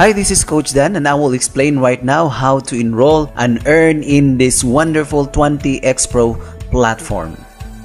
Hi, this is Coach Dan and I will explain right now how to enroll and earn in this wonderful 20x Pro platform.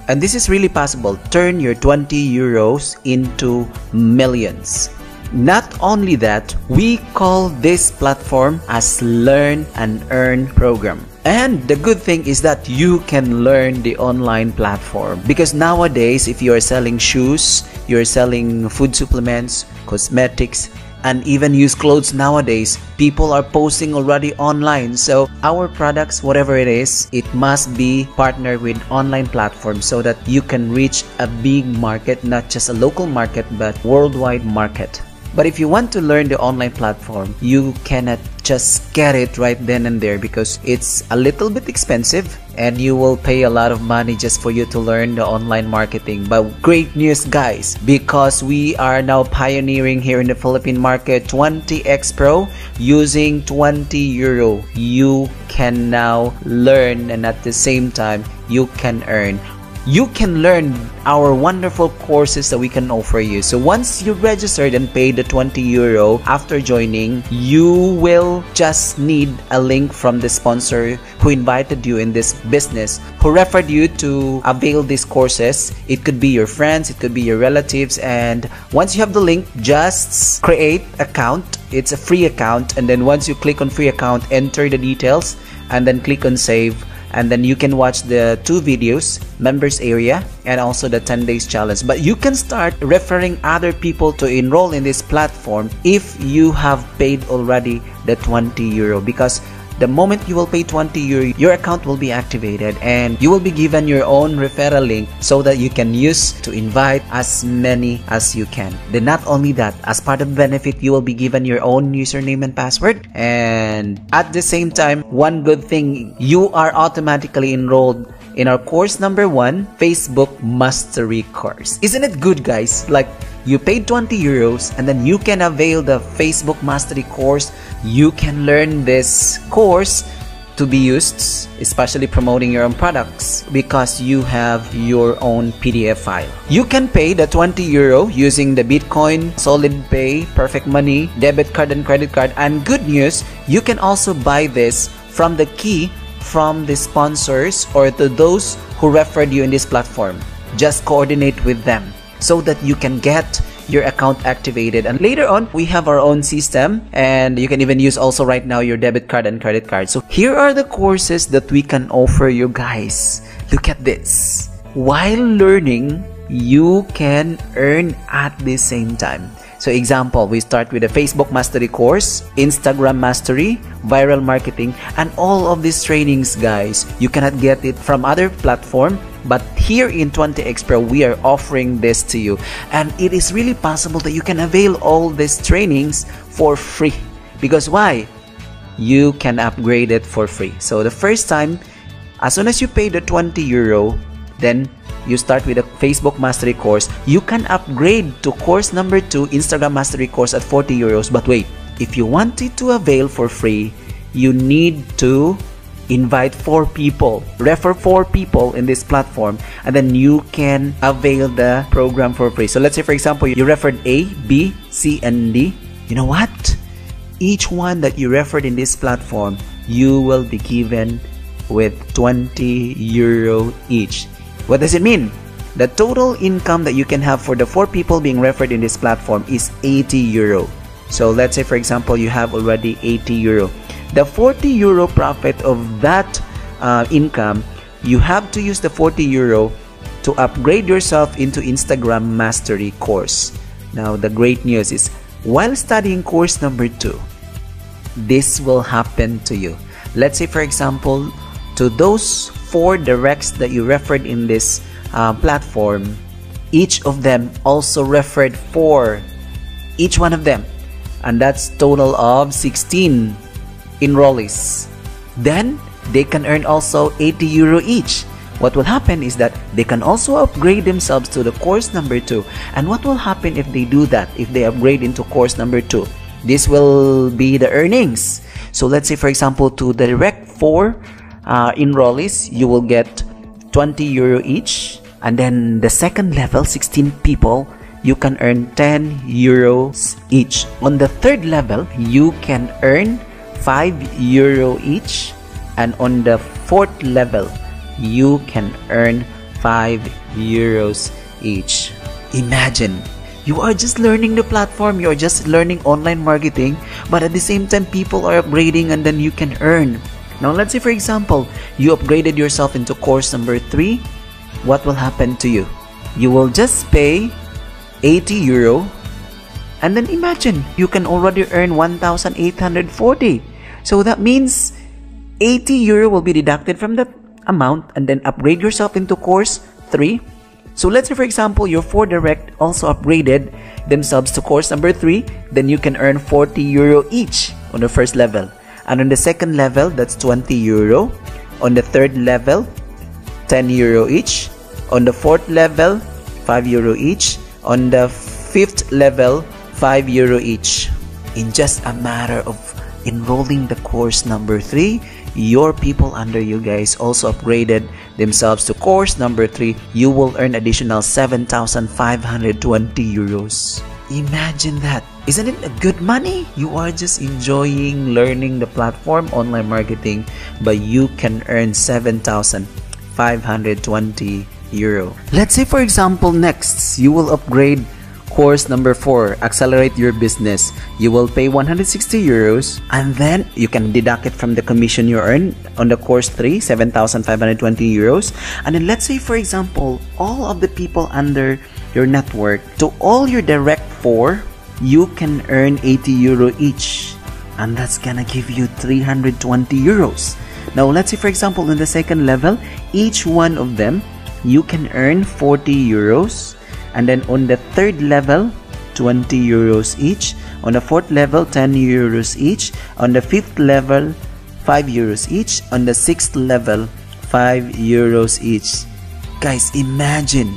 And this is really possible. Turn your 20 euros into millions. Not only that, we call this platform as Learn and Earn program. And the good thing is that you can learn the online platform because nowadays if you are selling shoes, you're selling food supplements, cosmetics, and even used clothes nowadays. People are posting already online. So our products whatever it is it must be partnered with online platforms so that you can reach a big market not just a local market but worldwide market but if you want to learn the online platform, you cannot just get it right then and there because it's a little bit expensive and you will pay a lot of money just for you to learn the online marketing. But great news, guys, because we are now pioneering here in the Philippine market 20x Pro using 20 euro. You can now learn and at the same time, you can earn you can learn our wonderful courses that we can offer you. So once you registered and paid the 20 euro after joining, you will just need a link from the sponsor who invited you in this business, who referred you to avail these courses. It could be your friends, it could be your relatives, and once you have the link, just create account. It's a free account, and then once you click on free account, enter the details, and then click on save and then you can watch the two videos members area and also the 10 days challenge. But you can start referring other people to enroll in this platform if you have paid already the 20 euro. Because the moment you will pay 20 euro, your account will be activated and you will be given your own referral link so that you can use to invite as many as you can. Then not only that, as part of the benefit, you will be given your own username and password. And at the same time, one good thing, you are automatically enrolled in our course number one, Facebook Mastery course. Isn't it good, guys? Like, you paid 20 euros and then you can avail the Facebook Mastery course. You can learn this course to be used, especially promoting your own products because you have your own PDF file. You can pay the 20 euro using the Bitcoin, Solid Pay, Perfect Money, debit card and credit card. And good news, you can also buy this from the key from the sponsors or to those who referred you in this platform. Just coordinate with them so that you can get your account activated. And later on we have our own system and you can even use also right now your debit card and credit card. So here are the courses that we can offer you guys. Look at this. While learning you can earn at the same time. So example, we start with a Facebook Mastery course, Instagram Mastery, Viral Marketing, and all of these trainings, guys, you cannot get it from other platform, but here in 20x Pro, we are offering this to you. And it is really possible that you can avail all these trainings for free. Because why? You can upgrade it for free. So the first time, as soon as you pay the 20 euro, then you start with a Facebook Mastery course, you can upgrade to course number 2 Instagram Mastery course at 40 euros. But wait, if you want it to avail for free, you need to invite four people refer four people in this platform and then you can avail the program for free so let's say for example you referred a b c and d you know what each one that you referred in this platform you will be given with 20 euro each what does it mean? The total income that you can have for the four people being referred in this platform is 80 euro. So let's say, for example, you have already 80 euro. The 40 euro profit of that uh, income, you have to use the 40 euro to upgrade yourself into Instagram Mastery course. Now, the great news is while studying course number two, this will happen to you. Let's say, for example, to those four directs that you referred in this uh, platform, each of them also referred for each one of them. And that's total of 16 enrollees. Then they can earn also 80 euro each. What will happen is that they can also upgrade themselves to the course number 2. And what will happen if they do that, if they upgrade into course number 2? This will be the earnings. So let's say for example to the direct 4 uh, enrollees, you will get 20 euro each. And then the second level, 16 people, you can earn 10 euros each. On the third level, you can earn 5 euro each. And on the fourth level, you can earn 5 euros each. Imagine you are just learning the platform, you're just learning online marketing, but at the same time, people are upgrading and then you can earn. Now, let's say, for example, you upgraded yourself into course number three. What will happen to you? You will just pay 80 euro, and then imagine you can already earn 1,840. So that means 80 euro will be deducted from that amount and then upgrade yourself into course 3 so let's say for example your 4 Direct also upgraded themselves to course number 3, then you can earn 40 euro each on the first level. And on the second level, that's 20 euro. On the third level, 10 euro each. On the fourth level, 5 euro each. On the fifth level, 5 euro each. In just a matter of enrolling the course number 3, your people under you guys also upgraded themselves to course number 3, you will earn additional 7,520 euros. Imagine that. Isn't it a good money? You are just enjoying learning the platform online marketing, but you can earn 7,520 euro. Let's say for example next, you will upgrade Course number 4, Accelerate Your Business. You will pay 160 euros and then you can deduct it from the commission you earn on the course 3, 7,520 euros. And then let's say for example, all of the people under your network, to all your direct 4, you can earn 80 euro each. And that's gonna give you 320 euros. Now let's say for example in the second level, each one of them, you can earn 40 euros and then on the third level 20 euros each. On the fourth level 10 euros each. On the fifth level 5 euros each. On the sixth level 5 euros each. Guys imagine.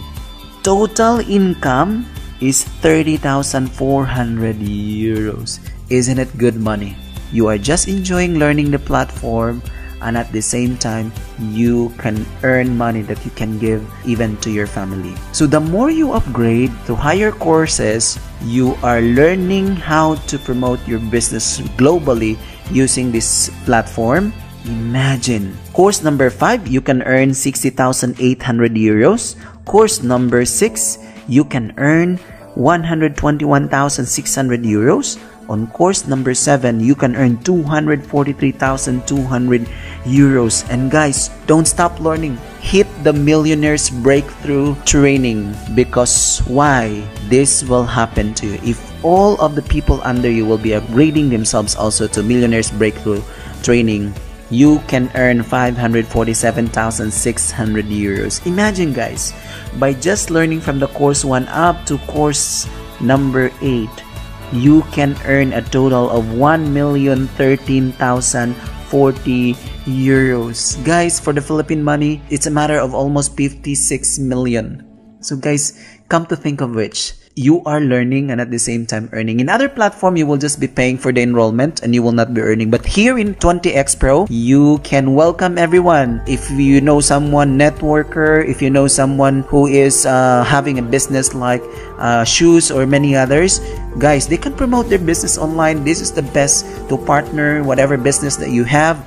Total income is 30,400 euros. Isn't it good money? You are just enjoying learning the platform and at the same time you can earn money that you can give even to your family. So the more you upgrade to higher courses you are learning how to promote your business globally using this platform. Imagine course number 5 you can earn 60,800 euros. Course number 6 you can earn 121,600 euros on course number 7, you can earn 243,200 euros. And guys, don't stop learning. Hit the Millionaires Breakthrough Training because why? This will happen to you. If all of the people under you will be upgrading themselves also to Millionaires Breakthrough Training, you can earn 547,600 euros. Imagine guys, by just learning from the course 1 up to course number 8, you can earn a total of 1,013,040 euros. Guys, for the Philippine money, it's a matter of almost 56 million. So guys, come to think of which, you are learning and at the same time earning. In other platform, you will just be paying for the enrollment and you will not be earning. But here in 20x Pro, you can welcome everyone. If you know someone networker, if you know someone who is uh, having a business like uh, shoes or many others, guys, they can promote their business online. This is the best to partner whatever business that you have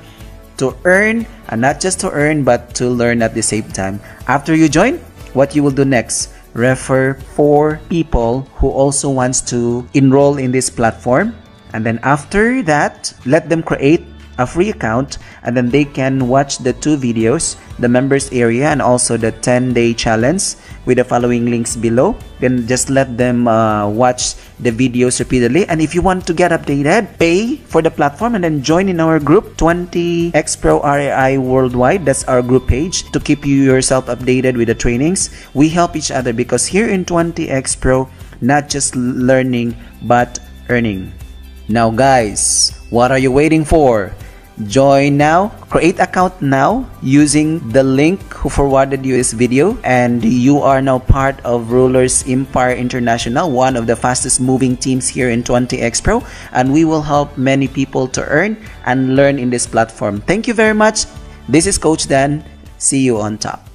to earn and not just to earn but to learn at the same time. After you join, what you will do next? Refer for people who also wants to enroll in this platform. And then after that let them create a free account and then they can watch the two videos the members area and also the 10 day challenge with the following links below. Then just let them uh, watch the videos repeatedly. And if you want to get updated pay for the platform and then join in our group 20 x pro rai worldwide. That's our group page to keep you yourself updated with the trainings. We help each other because here in 20 x pro not just learning but earning. Now guys what are you waiting for join now. Create account now using the link who forwarded you this video. And you are now part of rulers empire international one of the fastest moving teams here in 20x pro. And we will help many people to earn and learn in this platform. Thank you very much. This is coach dan. See you on top